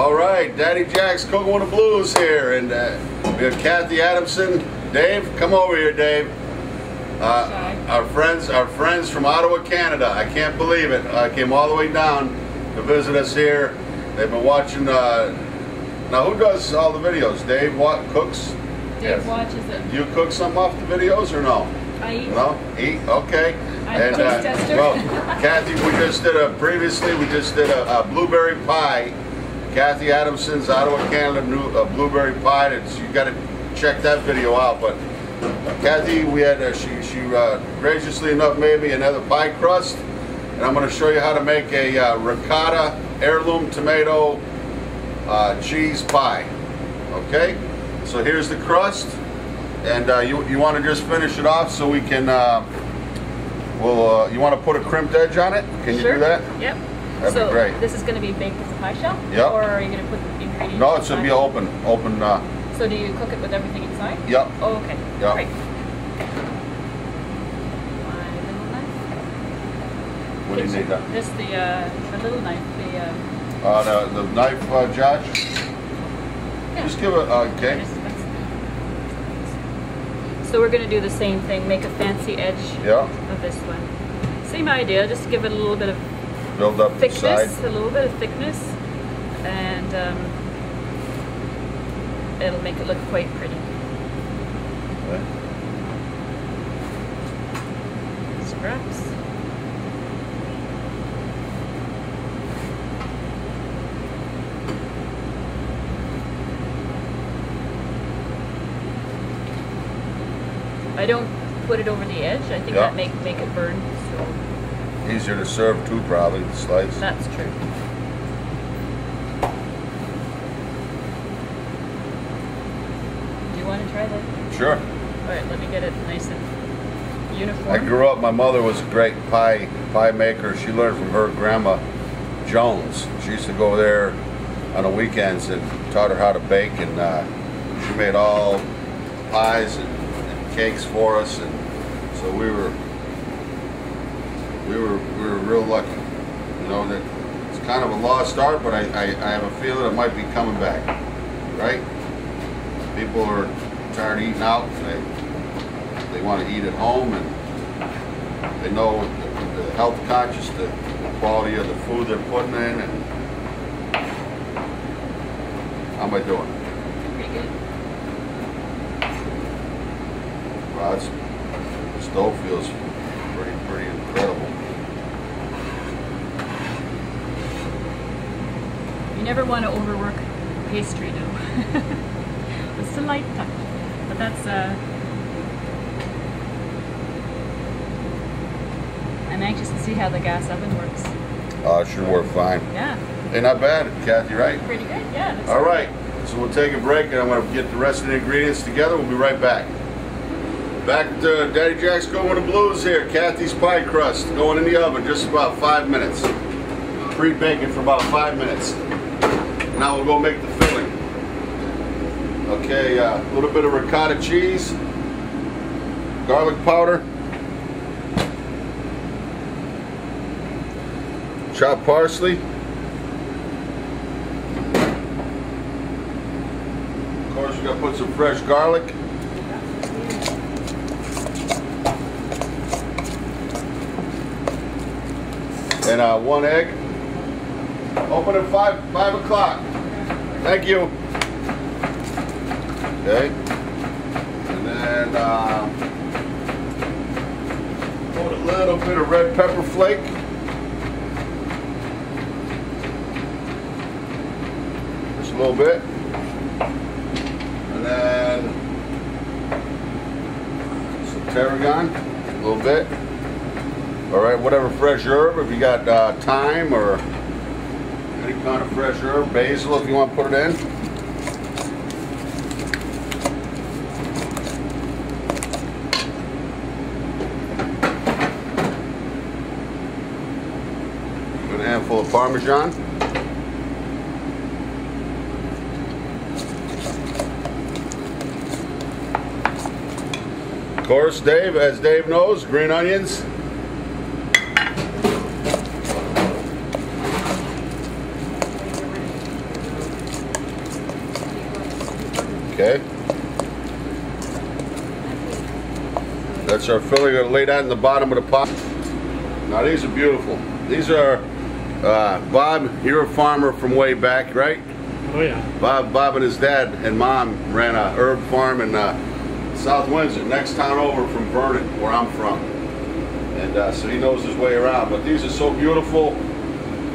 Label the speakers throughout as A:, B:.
A: All right, Daddy Jack's cooking with the blues here, and uh, we have Kathy Adamson. Dave, come over here, Dave. Uh, our friends, our friends from Ottawa, Canada. I can't believe it. I came all the way down to visit us here. They've been watching. Uh, now, who does all the videos? Dave what cooks?
B: Dave
A: Yes.
B: watches it.
A: Do you cook some off the videos or no?
B: I eat.
A: No, eat. Okay.
B: I'm a taste tester.
A: well, Kathy, we just did a previously. We just did a, a blueberry pie. Kathy Adamson's Ottawa, Canada, new a blueberry pie. It's, you got to check that video out. But Kathy, we had uh, she she uh, graciously enough made me another pie crust, and I'm going to show you how to make a uh, ricotta heirloom tomato uh, cheese pie. Okay, so here's the crust, and uh, you you want to just finish it off so we can. Uh, well, uh, you want to put a crimped edge on it? Can you
B: sure.
A: do that?
B: Yep.
A: That'd be great.
B: this is going to be baked pie shell?
A: Yep.
B: Or are you going to put the ingredients
A: No, it should be open. Open. Uh,
B: So do you cook it with everything inside?
A: yep.
B: Oh, okay.
A: Yep.
B: Great. My little knife.
A: What do you need? That?
B: Just the, uh, the little knife, the, um,
A: Uh, the, the knife, uh, Josh.
B: yeah.
A: Just give it. Uh, okay.
B: So we're going to do the same thing, make a fancy edge
A: Yeah.
B: of this one. Same idea, just give it a little bit of
A: Build up the side.
B: thickness, a little bit of thickness, and um, it'll make it look quite pretty.
A: Okay.
B: Scraps. I don't put it over the edge. I think
A: Yeah.
B: that make make it burn.
A: Easier to serve too, probably. The slice.
B: that's true. Do you want to try that?
A: Sure.
B: All right, let me get it nice and uniform.
A: I grew up. My mother was a great pie pie maker. She learned from her grandma Jones. She used to go there on the weekends and taught her how to bake, and uh, she made all pies and, and cakes for us, and so we were we were we were real lucky. You know that it's kind of a lost art, but I, I, I have a feeling it might be coming back. Right? People are tired of eating out. They they want to eat at home and they know the, the health conscious, the, the quality of the food they're putting in, and how am I doing?
B: Pretty good.
A: Wow, it's, the stove feels pretty pretty incredible.
B: You never want to overwork pastry, though. it's a light touch, but that's. Uh, I'm anxious to see how the gas oven works.
A: Uh, should work fine.
B: Yeah,
A: Hey, not bad, Kathy, right?
B: pretty good. Yeah.
A: All
B: good.
A: so we'll take a break and I'm going to get the rest of the ingredients together. We'll be right back. Back to Daddy Jack's going with the blues here. Kathy's pie crust going in the oven just about five minutes. Pre-baking for about five minutes. Now we'll go make the filling. Okay, uh, a little bit of ricotta cheese, garlic powder, chopped parsley. Of course, you gotta put some fresh garlic. And uh, one egg. Open at five five o'clock. Thank you. Okay. And then uh, put a little bit of red pepper flake. Just a little bit. And then some tarragon, a little bit. All right, whatever fresh herb, if you got uh, thyme or kind of fresh herb, basil if you want to put it in. Good handful of Parmesan. Of course, Dave, as Dave knows, green onions. Okay. That's our filling. Gonna lay that in the bottom of the pot. Now these are beautiful. These are uh, Bob. You're a farmer from way back, right?
C: Oh yeah.
A: Bob, Bob and his dad and mom ran a herb farm in uh, South Windsor, next town over from Vernon, where I'm from. And uh, so he knows his way around. But these are so beautiful.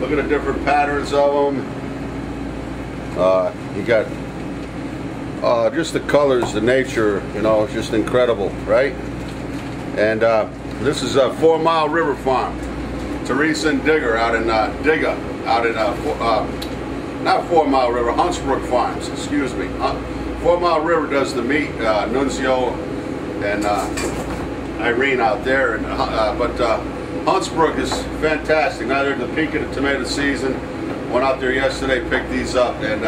A: Look at the different patterns of them. Uh, you got uh, just the colors, the nature, you know, it's just incredible, right? And uh, this is a Four Mile River Farm. Teresa and Digger out in uh, Digga, out in uh, uh, not Four Mile River, Huntsbrook Farms, excuse me. Four Mile River does the meat, uh, Nunzio and Irene out there, and but Huntsbrook is fantastic. Now they're at the peak of the tomato season. Went out there yesterday, picked these up, and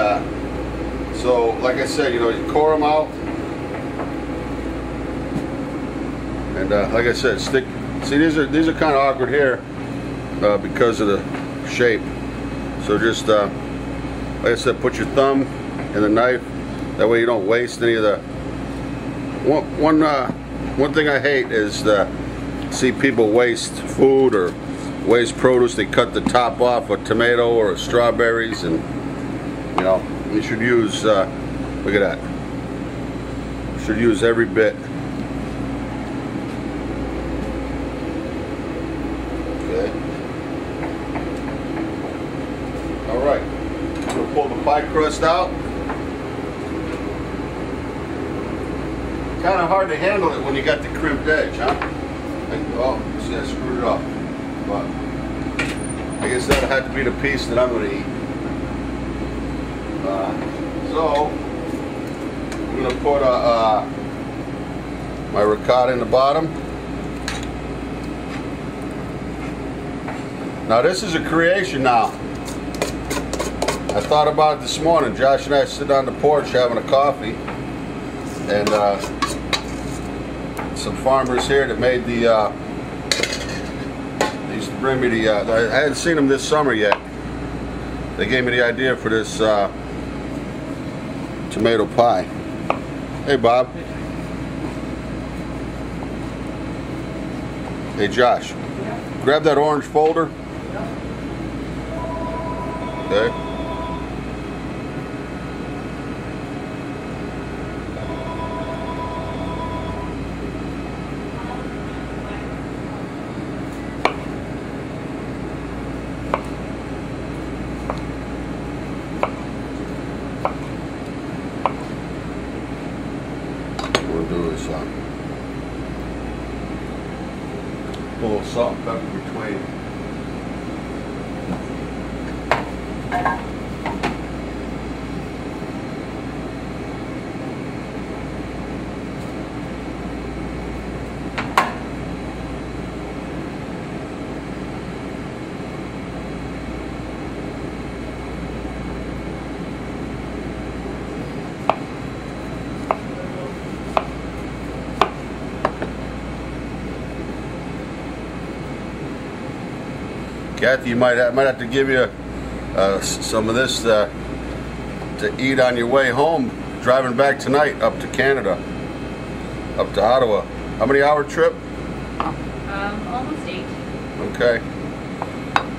A: so like I said, you know, you core them out, and uh, like I said, stick. See, these are these are kind of awkward here uh, because of the shape. So just uh, like I said, put your thumb and the knife. That way you don't waste any of the. One one uh, one thing I hate is uh, see people waste food or waste produce. They cut the top off a tomato or strawberries, and you know you should use. Uh, look at that. Should use every bit. Okay. All right. We'll pull the pie crust out. Kind of hard to handle it when you got the crimped edge, huh? Oh, see, I screwed it up. But I guess that'll have to be the piece that I'm going to eat. Uh, so I'm going to put a, uh, my ricotta in the bottom. Now this is a creation now. I thought about it this morning. Josh and I sit on the porch having a coffee, and uh, some farmers here that made the. Uh, used to bring me the. Uh, I hadn't seen them this summer yet. They gave me the idea for this uh, tomato pie. Hey, Bob. Hey, Josh. Grab that orange folder. Okay. A little salt and pepper between. Kathy, you might have, might have to give you uh, some of this uh, to eat on your way home, driving back tonight up to Canada, up to Ottawa. How many hour trip?
B: Um, almost eight.
A: Okay.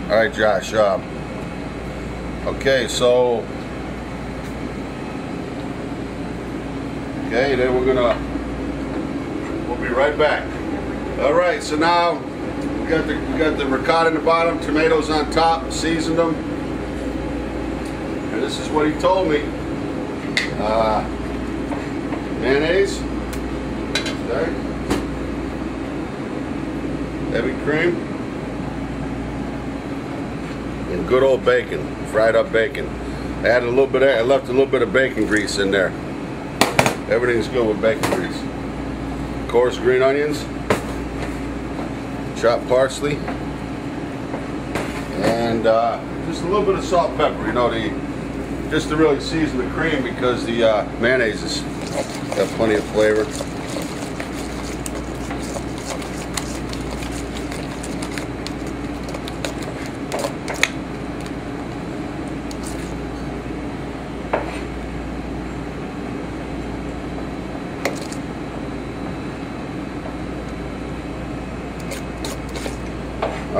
A: All right, Josh. Uh, okay, so. Okay, then we're gonna. We'll be right back. All right, so now we got the we got the ricotta in the bottom, tomatoes on top, seasoned them, and this is what he told me. Uh, mayonnaise. Okay. Heavy cream. And good old bacon, fried up bacon. I added a little bit. Of, I left a little bit of bacon grease in there. Everything's good with bacon grease. Coarse green onions, chopped parsley, and uh, just a little bit of salt and pepper. You know, the just to really season the cream because the uh, mayonnaise has got plenty of flavor.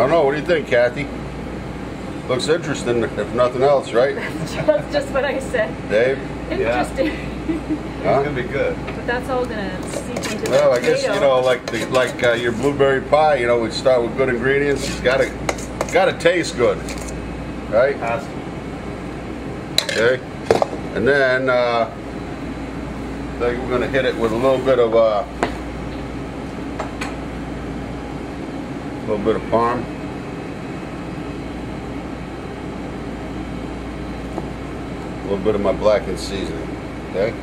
A: Don't know. What do you think, Kathy? Looks interesting, if nothing else, right?
B: That's just what I said.
A: Dave?
B: Interesting.
C: It's
A: Huh?
C: gonna be good.
B: but that's all gonna seep into
A: Well,
B: the
A: I guess you know, like the, like uh, your blueberry pie. You know, we start with good ingredients. It's gotta gotta taste good, right?
C: Has to.
A: Okay, and then uh, I think we're gonna hit it with a little bit of uh, a little bit of parm. A little bit of my blackened seasoning. Okay.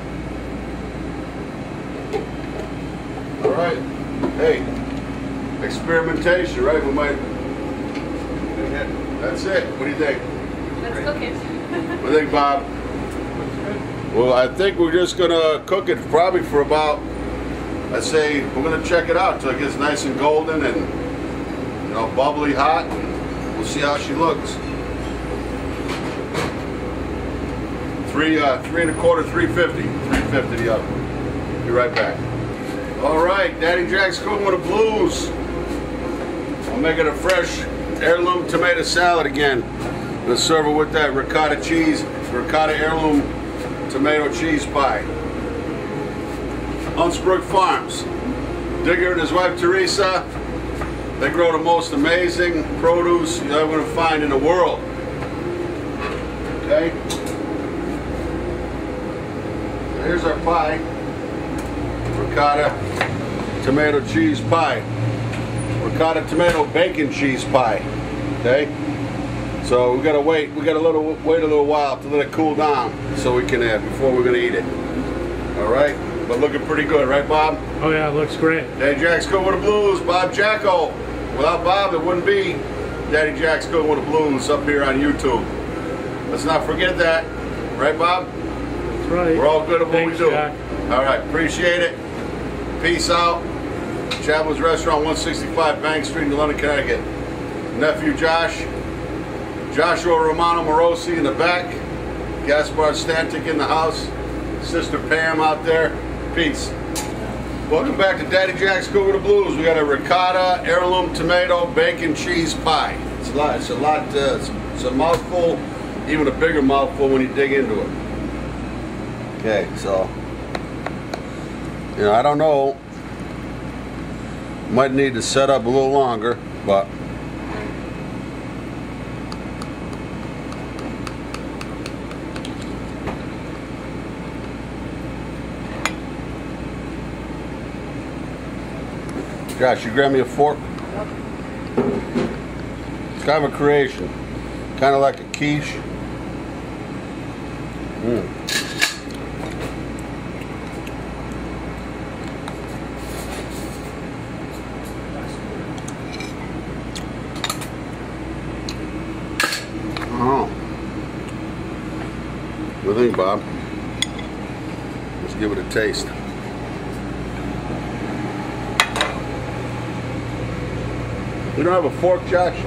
A: All right. Hey, experimentation, right? We might. That's it. What do you think?
B: Let's cook it.
A: What do you think, Bob? Well, I think we're just gonna cook it probably for about, let's say, we're gonna check it out till it gets nice and golden and, you know, bubbly hot. And we'll see how she looks. Three, uh, three and a quarter, three fifty, three fifty the other. Be right back. All right, Daddy Jack's cooking with the blues. I'm making a fresh heirloom tomato salad again. Gonna serve it with that ricotta cheese, ricotta heirloom tomato cheese pie. Huntsbrook Farms. Digger and his wife Teresa, they grow the most amazing produce you're ever gonna find in the world. Okay? So here's our pie. Ricotta tomato cheese pie. Ricotta tomato bacon cheese pie. Okay? So we gotta wait. We gotta little wait a little while to let it cool down so we can uh, before we're gonna eat it. All right, but looking pretty good, right, Bob?
D: Oh yeah, it looks great.
A: Daddy Jack's Cooking with the Blues. Bob Jacko. Without Bob, it wouldn't be Daddy Jack's Cooking with the Blues up here on YouTube. Let's not forget that, right, Bob?
D: Right.
A: We're all good at what
D: Thanks,
A: we do.
D: Jack.
A: All right, appreciate it. Peace out. Chaplin's Restaurant, 165 Bank Street in London, Connecticut. Nephew Josh, Joshua Romano Morosi in the back, Gaspar Stantic in the house, Sister Pam out there. Peace. Welcome back to Daddy Jack's Cook the Blues. We got a ricotta, heirloom tomato, bacon cheese pie. It's a lot. It's a lot. Uh, it's, it's a mouthful, even a bigger mouthful when you dig into it. Okay, so you know, I don't know. Might need to set up a little longer, but Josh, you grab me a fork. It's kind of a creation, kind of like a quiche. Mm. Oh. What do you think, Bob? Let's give it a taste. You don't have a fork, Josh?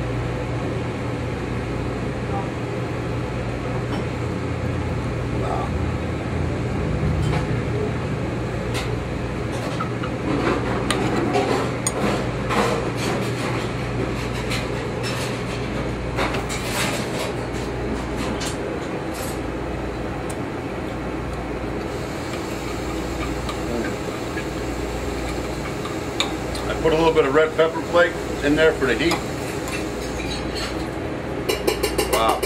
A: No. I put a little bit of red pepper flake in there for the heat. Wow.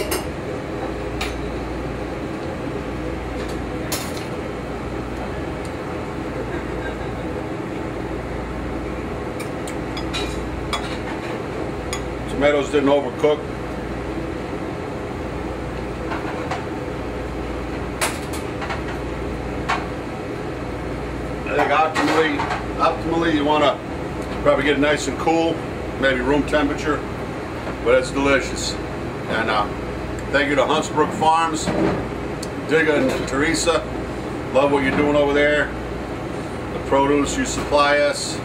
A: Tomatoes didn't overcook. I think optimally, optimally you want to probably get it nice and cool, maybe room temperature, but it's delicious. And uh, thank you to Huntsbrook Farms, Digga and Teresa. Love what you're doing over there. The produce you supply us.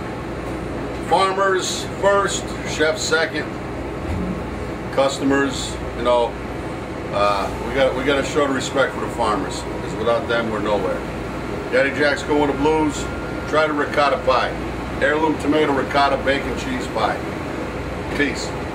A: Farmers first, chefs second. Customers, you know, uh, we got we got to show the respect for the farmers because without them we're nowhere. Daddy Jack's going to blues. Try the ricotta pie. Heirloom tomato ricotta bacon cheese pie. Peace.